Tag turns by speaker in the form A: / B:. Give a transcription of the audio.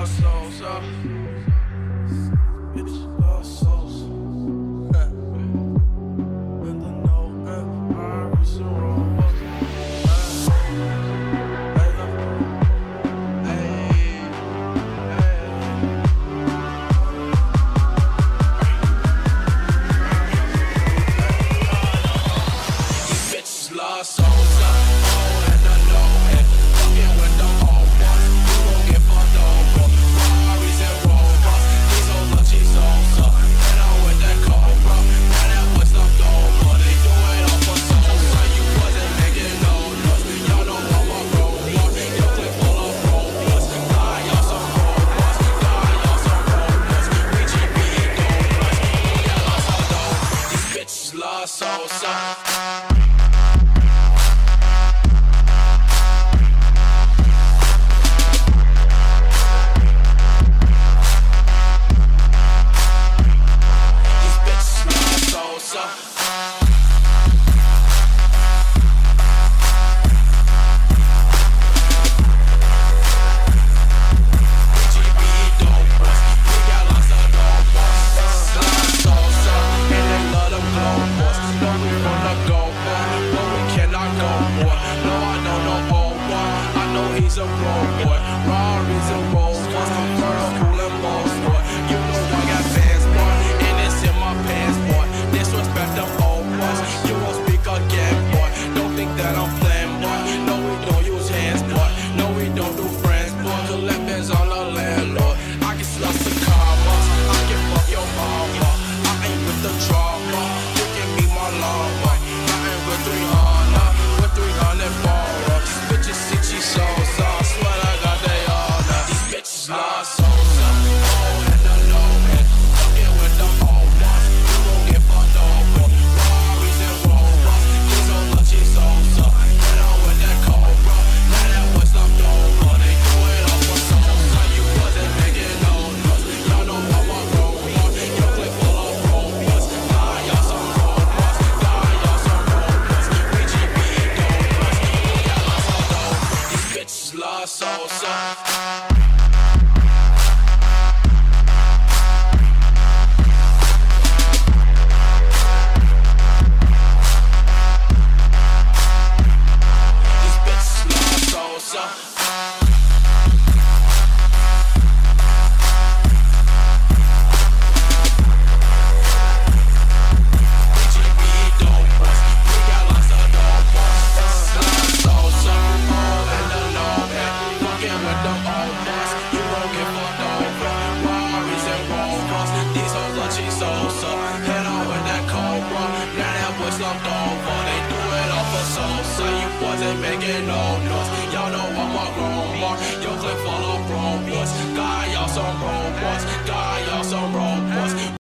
A: lost souls up. Stop. things are wrong. I'm gone for They do it all for soul So you wasn't making no noise Y'all know I'm a grown mark Your clip full of grown boys God, y'all some grown